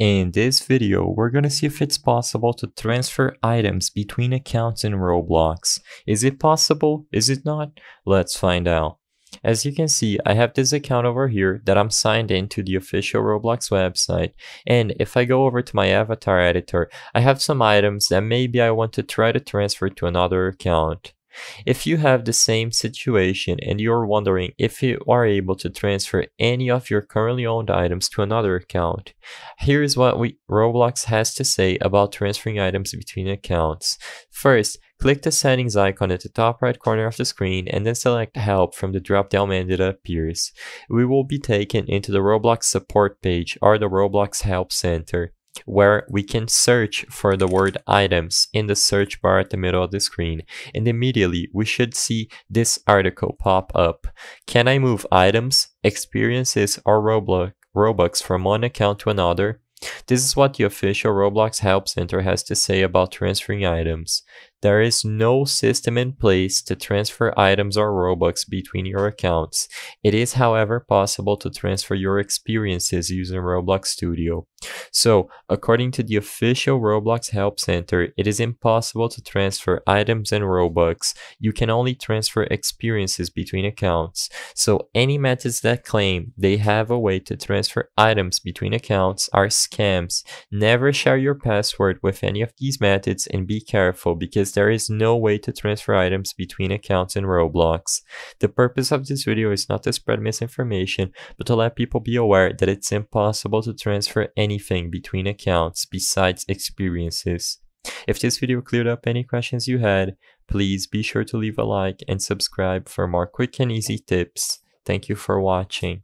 In this video, we're gonna see if it's possible to transfer items between accounts in Roblox. Is it possible? Is it not? Let's find out. As you can see, I have this account over here that I'm signed into the official Roblox website. And if I go over to my avatar editor, I have some items that maybe I want to try to transfer to another account. If you have the same situation and you're wondering if you are able to transfer any of your currently owned items to another account, here's what we, Roblox has to say about transferring items between accounts. First, click the settings icon at the top right corner of the screen and then select help from the drop down menu that appears. We will be taken into the Roblox support page or the Roblox help center where we can search for the word items in the search bar at the middle of the screen and immediately we should see this article pop up. Can I move items, experiences or Roblox, Robux from one account to another? This is what the official Roblox Help Center has to say about transferring items. There is no system in place to transfer items or Robux between your accounts. It is, however, possible to transfer your experiences using Roblox Studio. So, according to the official Roblox Help Center, it is impossible to transfer items and Robux. You can only transfer experiences between accounts. So, any methods that claim they have a way to transfer items between accounts are scams. Never share your password with any of these methods and be careful because there is no way to transfer items between accounts in Roblox. The purpose of this video is not to spread misinformation, but to let people be aware that it's impossible to transfer anything between accounts besides experiences. If this video cleared up any questions you had, please be sure to leave a like and subscribe for more quick and easy tips. Thank you for watching.